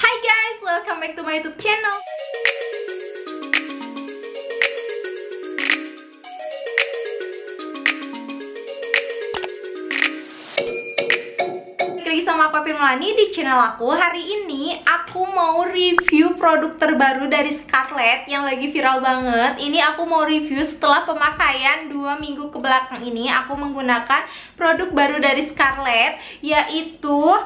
Hai guys, welcome back to my YouTube channel. lagi sama aku Firmulani di channel aku Hari ini aku mau review produk terbaru dari Scarlett yang lagi viral banget Ini aku mau review setelah pemakaian dua minggu ke belakang ini Aku menggunakan produk baru dari Scarlett Yaitu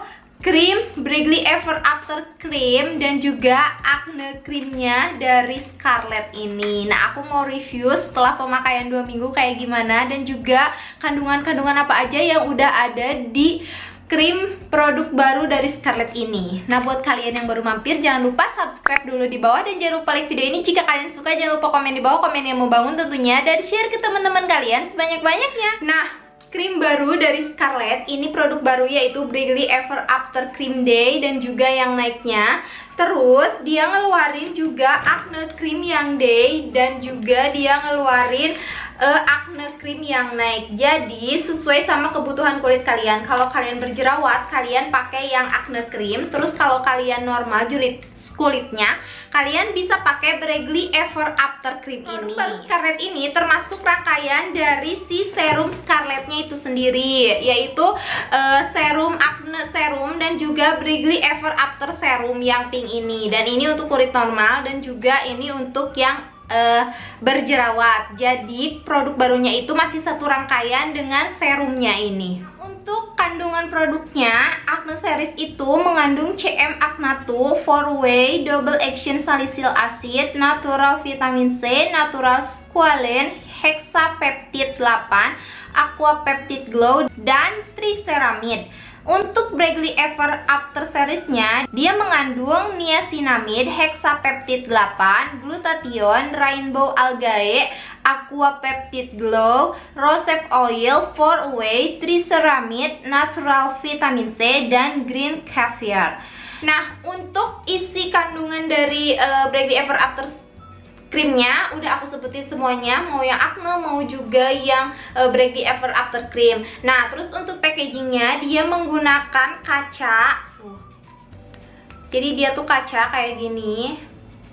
krim Brigley Ever After Cream dan juga acne creamnya dari Scarlett ini. Nah aku mau review setelah pemakaian dua minggu kayak gimana Dan juga kandungan-kandungan apa aja yang udah ada di krim produk baru dari Scarlett ini. Nah buat kalian yang baru mampir jangan lupa subscribe dulu di bawah Dan jangan lupa like video ini jika kalian suka. Jangan lupa komen di bawah komen yang membangun tentunya Dan share ke teman-teman kalian sebanyak-banyaknya. Nah krim baru dari Scarlett. Ini produk baru yaitu Brigley Ever After Cream Day dan juga yang naiknya terus dia ngeluarin juga acne cream yang day dan juga dia ngeluarin uh, acne cream yang naik. Jadi sesuai sama kebutuhan kulit kalian. Kalau kalian berjerawat kalian pakai yang acne cream. Terus kalau kalian normal jurit kulitnya kalian bisa pakai Bregly Ever After Cream ini. baru Scarlett ini termasuk rangkaian dari si serum Scarlettnya itu sendiri. Yaitu uh, serum acne serum dan juga Bregly Ever After Serum yang pink ini. Dan ini untuk kulit normal dan juga ini untuk yang uh, berjerawat. Jadi produk barunya itu masih satu rangkaian dengan serumnya ini. Untuk kandungan produknya Acne Series itu mengandung CM Acna2 4-way double action salicylic acid natural vitamin C natural squalene hexapeptide 8 aqua peptide glow dan triceramide untuk Bregly Ever After seriesnya, dia mengandung niacinamide, hexapeptide 8, glutathione, rainbow algae, aqua peptide glow, rosehip oil, 4-way, triceramide, natural vitamin C, dan green caviar. Nah, untuk isi kandungan dari uh, Bregly Ever After krimnya udah aku sebutin semuanya. Mau yang acne mau juga yang uh, Breggy Ever After Cream. Nah terus untuk packagingnya dia menggunakan kaca. Jadi dia tuh kaca kayak gini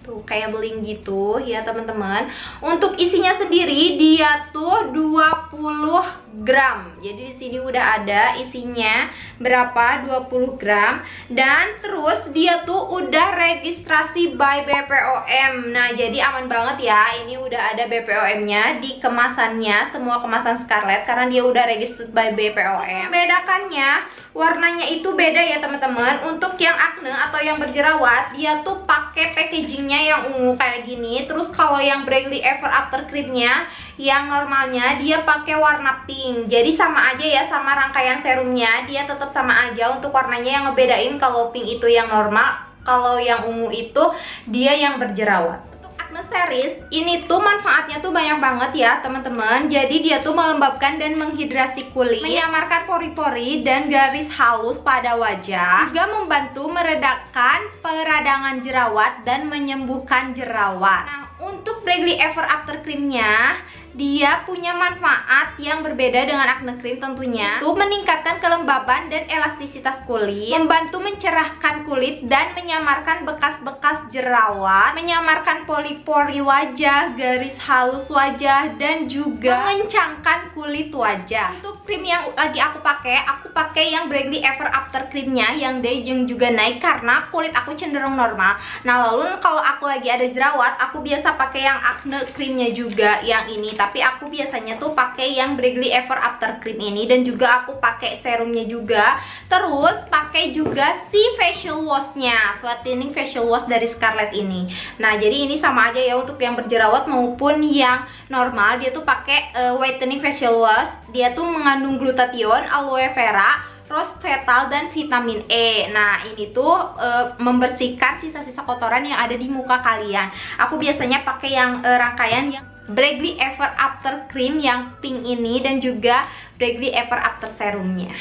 tuh kayak beling gitu ya teman-teman. Untuk isinya sendiri dia tuh 20 gram. Jadi di sini udah ada isinya berapa? 20 gram. Dan terus dia tuh udah registrasi by BPOM nah jadi aman banget ya. Ini udah ada BPOM nya di kemasannya semua kemasan Scarlett karena dia udah registered by BPOM bedakannya warnanya itu beda ya teman-teman. Untuk yang acne atau yang berjerawat dia tuh pakai packagingnya yang ungu kayak gini terus kalau yang Bradley Ever After Creamnya yang normalnya dia pakai warna pink. Jadi sama aja ya sama rangkaian serumnya dia tetap sama aja untuk warnanya yang ngebedain kalau pink itu yang normal kalau yang ungu itu dia yang berjerawat Acne ini tuh manfaatnya tuh banyak banget ya teman-teman. Jadi dia tuh melembabkan dan menghidrasi kulit menyamarkan pori-pori dan garis halus pada wajah. Juga membantu meredakan peradangan jerawat dan menyembuhkan jerawat. Nah untuk Bregly Ever After Creamnya dia punya manfaat yang berbeda dengan acne cream tentunya. Untuk meningkatkan kelembaban dan elastisitas kulit Membantu mencerahkan kulit dan menyamarkan bekas-bekas jerawat Menyamarkan pori-pori wajah, garis halus wajah Dan juga mengencangkan kulit wajah. Untuk krim yang lagi aku pakai Aku pakai yang Bregly Ever After Creamnya Yang day juga naik karena kulit aku cenderung normal. Nah lalu kalau aku lagi ada jerawat Aku biasa pakai yang acne creamnya juga Yang ini. Tapi aku biasanya tuh pakai yang Bregly Ever After Cream ini. Dan juga aku pakai serumnya juga. Terus pakai juga si facial washnya. Whitening facial wash dari Scarlett ini. Nah jadi ini sama aja ya untuk yang berjerawat maupun yang normal. Dia tuh pakai uh, whitening facial wash. Dia tuh mengandung glutathione, aloe vera rose petal dan vitamin E. Nah, ini tuh e, membersihkan sisa-sisa kotoran yang ada di muka kalian. Aku biasanya pakai yang e, rangkaian yang Bregly Ever After Cream yang pink ini dan juga Bregly Ever After serumnya.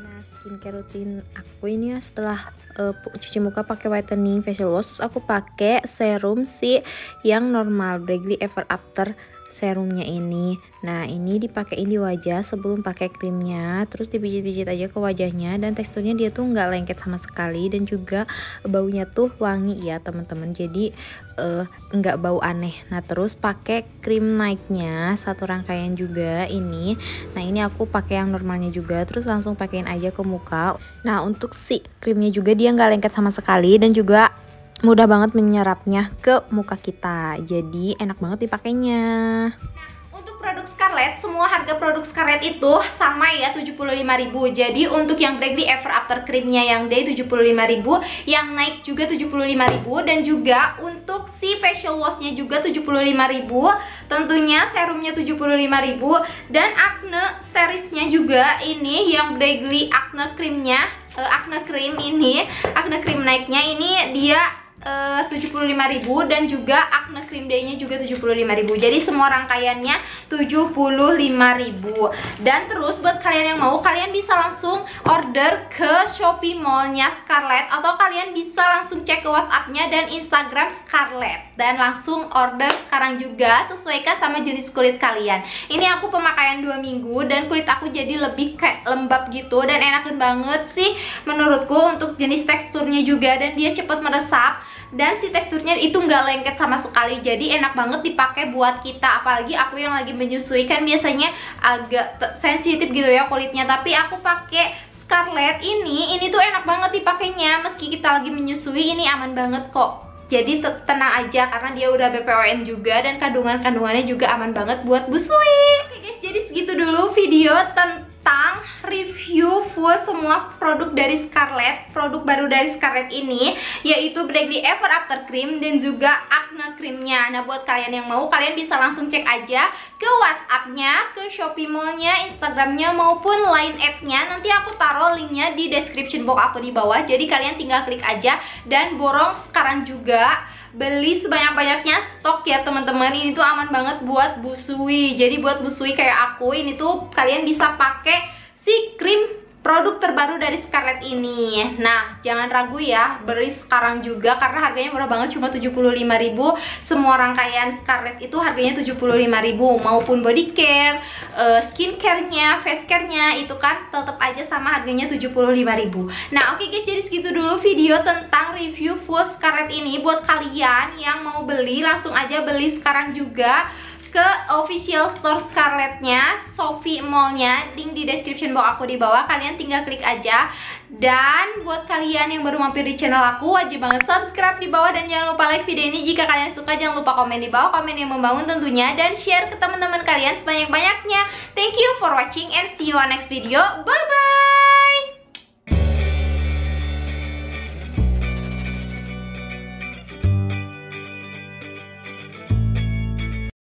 Nah, skincare rutin aku ini ya setelah uh, cuci muka pakai whitening facial wash terus aku pakai serum si yang normal Bregly Ever After serumnya ini. Nah ini dipakein di wajah sebelum pakai krimnya terus dipijit-pijit aja ke wajahnya dan teksturnya dia tuh nggak lengket sama sekali dan juga baunya tuh wangi ya teman-teman. Jadi uh, nggak bau aneh. Nah terus pakai krim naiknya satu rangkaian juga ini. Nah ini aku pakai yang normalnya juga terus langsung pakein aja ke muka. Nah untuk si krimnya juga dia nggak lengket sama sekali dan juga mudah banget menyerapnya ke muka kita. Jadi enak banget dipakainya. Nah, untuk produk Scarlett, semua harga produk Scarlett itu sama ya 75.000 Jadi untuk yang Bradley Ever After Creamnya yang day 75.000 Yang naik juga 75.000 Dan juga untuk si facial washnya juga 75.000 Tentunya serumnya 75.000 Dan acne seriesnya juga ini yang Bradley Acne Creamnya uh, Acne Cream ini Acne Cream naiknya ini dia uh, 75.000 dan juga acne cream day-nya juga 75.000. Jadi semua rangkaiannya 75.000. Dan terus buat kalian yang mau kalian bisa langsung order ke Shopee Mall-nya Scarlett atau kalian bisa langsung cek ke WhatsApp-nya dan Instagram Scarlett dan langsung order sekarang juga sesuaikan sama jenis kulit kalian. Ini aku pemakaian 2 minggu dan kulit aku jadi lebih kayak lembab gitu dan enakan banget sih menurutku untuk jenis teksturnya juga dan dia cepat meresap dan si teksturnya itu nggak lengket sama sekali jadi enak banget dipakai buat kita. Apalagi aku yang lagi menyusui kan biasanya agak sensitif gitu ya kulitnya. Tapi aku pakai Scarlett ini ini tuh enak banget dipakainya. Meski kita lagi menyusui ini aman banget kok. Jadi tenang aja karena dia udah BPOM juga dan kandungan-kandungannya juga aman banget buat busui oke guys jadi segitu dulu video tentang review full semua produk dari Scarlett Produk baru dari Scarlett ini Yaitu Bradley Ever After Cream dan juga Acne Creamnya. Nah buat kalian yang mau kalian bisa langsung cek aja ke Whatsappnya, ke Shopee Mallnya, Instagramnya maupun Line Ad-nya. Nanti aku taruh linknya di description box aku di bawah. Jadi kalian tinggal klik aja dan borong sekarang juga. Beli sebanyak-banyaknya stok ya teman-teman. Ini tuh aman banget buat busui jadi buat busui kayak aku ini tuh kalian bisa pakai si krim produk terbaru dari Scarlett ini. Nah, jangan ragu ya, beli sekarang juga karena harganya murah banget cuma 75.000 Semua rangkaian Scarlett itu harganya 75.000 Maupun body care, uh, skin care-nya, face care-nya itu kan tetap aja sama harganya 75.000 Nah, oke okay guys, jadi segitu dulu video tentang review full Scarlett ini. Buat kalian yang mau beli, langsung aja beli sekarang juga ke official store Scarlettnya, Sophie Mallnya, link di description box aku di bawah. Kalian tinggal klik aja. Dan buat kalian yang baru mampir di channel aku, wajib banget subscribe di bawah dan jangan lupa like video ini. Jika kalian suka, jangan lupa komen di bawah, komen yang membangun tentunya dan share ke teman-teman kalian sebanyak-banyaknya. Thank you for watching and see you on next video. Bye bye.